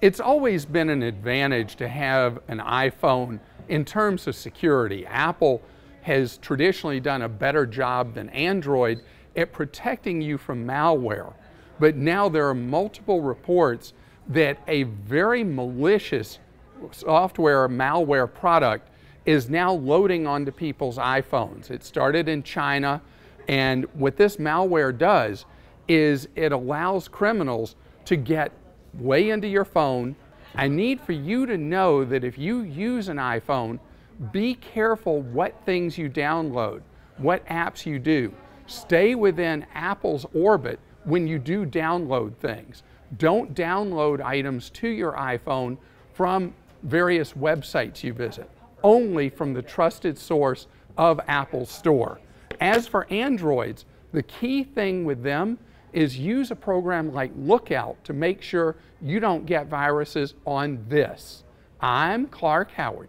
It's always been an advantage to have an iPhone in terms of security. Apple has traditionally done a better job than Android at protecting you from malware. But now there are multiple reports that a very malicious software malware product is now loading onto people's iPhones. It started in China, and what this malware does is it allows criminals to get way into your phone. I need for you to know that if you use an iPhone, be careful what things you download, what apps you do. Stay within Apple's orbit when you do download things. Don't download items to your iPhone from various websites you visit, only from the trusted source of Apple's store. As for Androids, the key thing with them is use a program like Lookout to make sure you don't get viruses on this. I'm Clark Howard.